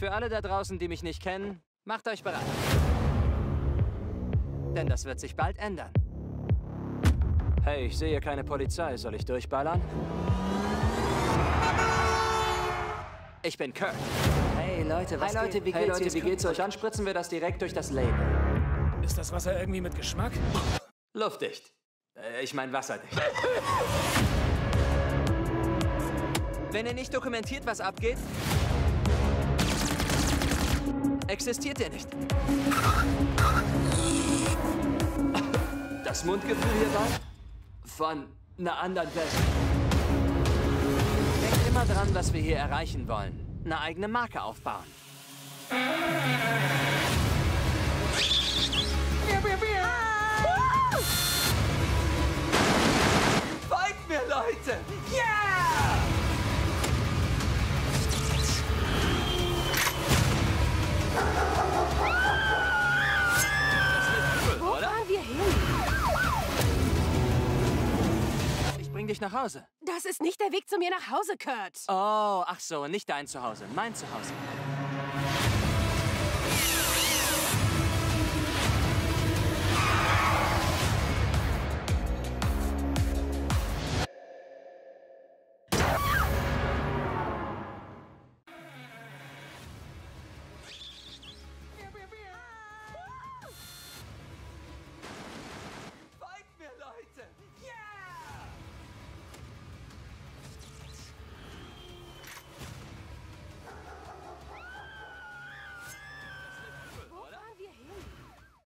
Für alle da draußen, die mich nicht kennen, macht euch bereit. Denn das wird sich bald ändern. Hey, ich sehe keine Polizei. Soll ich durchballern? Ich bin Kurt. Hey Leute, was Hi, Leute, geht? wie hey, geht's? Leute, Hier wie geht's euch? Dann spritzen wir das direkt durch das Label. Ist das Wasser irgendwie mit Geschmack? Luftdicht. Äh, ich meine wasserdicht. Wenn ihr nicht dokumentiert, was abgeht, existiert ihr nicht. Das Mundgefühl hierbei von einer anderen Welt. Denkt immer dran, was wir hier erreichen wollen. Eine eigene Marke aufbauen. Folgt mir, Leute! Yeah! dich nach Hause. Das ist nicht der Weg zu mir nach Hause, Kurt. Oh, ach so, nicht dein Zuhause, mein Zuhause.